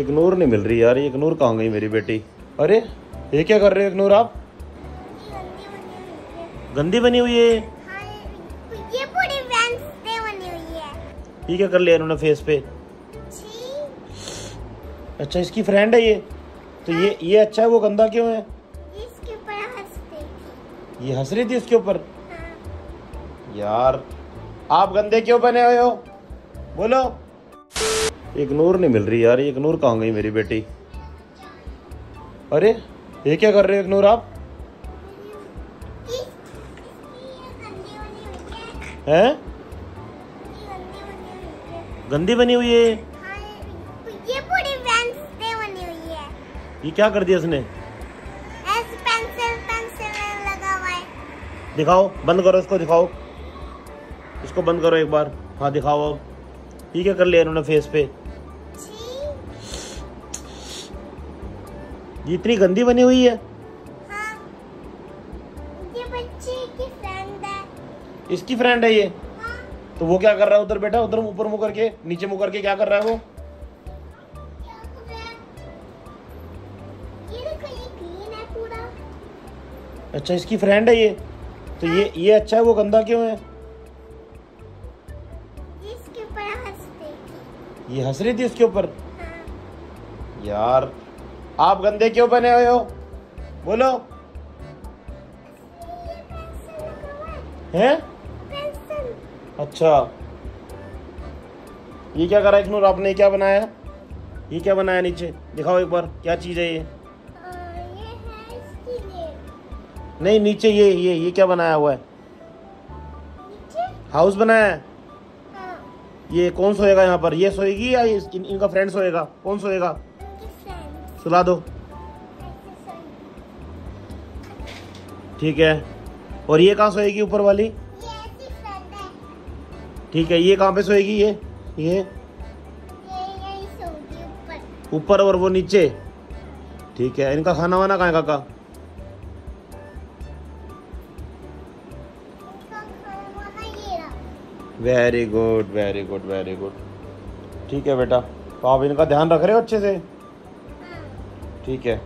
Ignore नहीं मिल रही यार इग्नोर कहाँ गई मेरी बेटी? अरे ये क्या कर रहे हो इग्नोर आप? गंदी बनी हुई है ये। पूरी वेंसडे बनी हुई है ये क्या कर लिया इन्होंने फेस पे? अच्छा इसकी फ्रेंड है ये। तो ये ये अच्छा है वो गंदा क्यों है? इसके ऊपर हँसते थे ये हंस रही थी इसके ऊपर? हाँ, यार आप गंदे क्यों बने हुए हो? बोलो। इग्नोर नहीं मिल रही यार, ये इग्नोर कहाँ गई मेरी बेटी? अरे, ये क्या कर रहे हो इग्नोर आप? है? गंदी बनी हुई है ये। पूरी वेंसडे बनी हुई है ये क्या कर दिया इसने? पेंसिल पेंसिल लगा हुआ है दिखाओ, बंद करो इसको, दिखाओ। इसको बंद करो एक बार। हाँ दिखाओ अब। ये क्या कर लिया इन्होंने फेस पे? ये इतनी गंदी बनी हुई है। हाँ। ये बच्चे की फ्रेंड है। इसकी फ्रेंड है ये? हाँ। तो वो क्या कर रहा है उधर बेटा? उधर ऊपर मुँह करके नीचे मुँह करके क्या कर रहा है वो? रहा है? है अच्छा इसकी फ्रेंड है ये? तो ये ये अच्छा है वो गंदा क्यों है? इसके ऊपर हँसते थे ये हंस रही थी इसके ऊपर? हाँ। यार आप गंदे क्यों बने हुए हो? बोलो। है? अच्छा। ये क्या करा इग्नोर? आपने क्या बनाया? ये क्या बनाया नीचे? दिखाओ एक बार क्या चीज़ है ये? नहीं नीचे ये ये ये क्या बनाया हुआ है? हाउस बनाया है? हाँ ये कौन सोएगा यहाँ पर? ये सोएगी या इन, इनका फ्रेंड सोएगा? कौन सोएगा? सुला दो। ठीक है। और ये कहाँ सोएगी ऊपर वाली? ठीक है, ये कहाँ पे सोएगी ये? ये? ऊपर और वो नीचे। ठीक है, इनका खाना वाना कहाँ काका? Very good very good very good ठीक है बेटा तो आप इनका ध्यान रख रहे हो अच्छे से? ठीक है।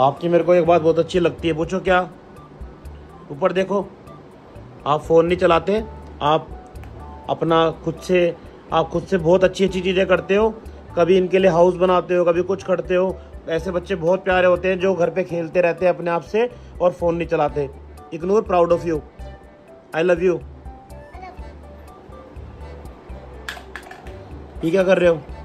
आपकी मेरे को एक बात बहुत अच्छी लगती है, पूछो क्या? ऊपर देखो, आप फ़ोन नहीं चलाते, आप अपना खुद से, आप खुद से बहुत अच्छी अच्छी चीज़ें करते हो, कभी इनके लिए हाउस बनाते हो, कभी कुछ करते हो, ऐसे बच्चे बहुत प्यारे होते हैं जो घर पे खेलते रहते हैं अपने आप से और फ़ोन नहीं चलाते। Ignore proud of you I love you ये क्या कर रहे हो?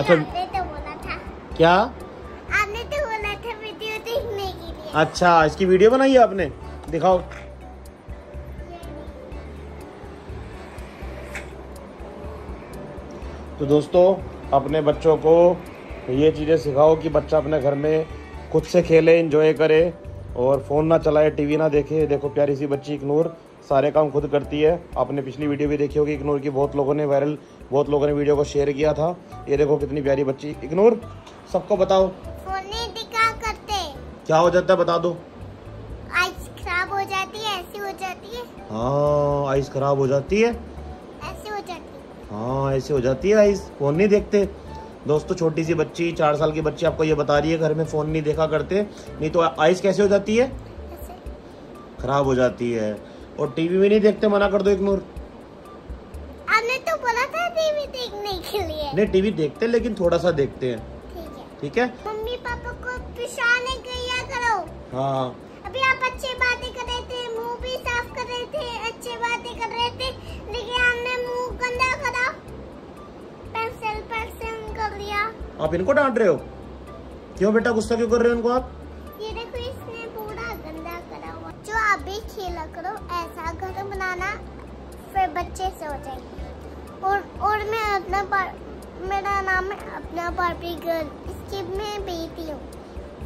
अच्छा। आपने तो बोला था। क्या? आपने तो बोला था वीडियो देखने के लिए। अच्छा इसकी वीडियो बनाई है आपने? दिखाओ। तो दोस्तों अपने बच्चों को ये चीज़ें सिखाओ कि बच्चा अपने घर में खुद से खेले इंजॉय करे और फ़ोन ना चलाए टीवी ना देखे। देखो प्यारी सी बच्ची इग्नोर सारे काम खुद करती है। आपने पिछली वीडियो भी देखी होगी इग्नोर की बहुत लोगों ने वायरल बहुत लोगों ने वीडियो को शेयर किया था। ये देखो कितनी प्यारी बच्ची। इग्नोर सबको बताओ। दिखा करते। क्या हो जाता है बता दो। आइस खराब हो जाती है ऐसी हो जाती है। हाँ आइस खराब हो जाती है। ऐसी हो जाती है। हाँ ऐसे हो जाती है आइस। फ़ोन नहीं देखते। दोस्तों छोटी सी बच्ची चार साल की बच्ची आपको ये बता रही है घर में फ़ोन नहीं देखा करते। नहीं तो आइस कैसे हो जाती है? खराब हो जाती है। और टीवी भी नहीं देखते मना कर दो इग्नोर आपने तो बोला था टीवी देखने के लिए। नहीं टीवी देखते हैं, लेकिन थोड़ा सा देखते हैं। ठीक है। मम्मी पापा को परेशान किया करो। हाँ। अभी आप अच्छी बातें कर रहे थे मुँह भी साफ़ कर रहे थे अच्छी बातें कर रहे थे लेकिन आपने मुँह गंदा करा। पेंसिल पेंसिल कर लिया आप इनको डांट रहे हो? क्यों बेटा गुस्सा क्यों कर रहे हो इनको आप? भी खेला करो ऐसा घर बनाना फिर बच्चे से हो जाएँगे और और मैं अपना बार, मेरा नाम है अपना बारबी गर्ल इसकी मैं बेटी हूँ।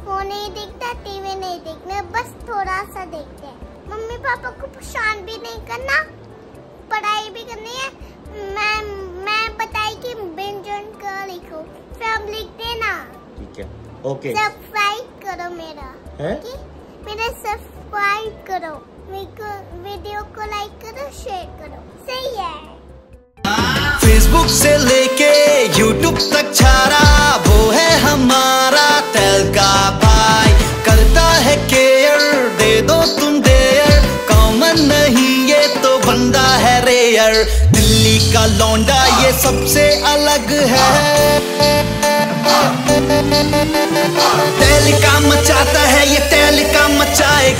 फ़ोन नहीं देखता टीवी नहीं देखना बस थोड़ा सा देखते हैं। मम्मी पापा को परेशान भी नहीं करना पढ़ाई भी करनी है। मैं मैं बताई कि व्यंजन का लिखो फिर आप लिख देना। ठीक है ओके। सब्सक्राइब करो मेरा है? मेरा सब्सक्राइब करो वीडियो को लाइक करो शेयर करो। सही है। फेसबुक से लेके यूट्यूब तक छारा, वो है हमारा तेल का भाई। करता है केयर दे दो तुम देयर कॉमन नहीं ये तो बंदा है रेयर दिल्ली का लौंडा ये सबसे अलग है। तेल का मचाता है, ये तेल का मचाएगा।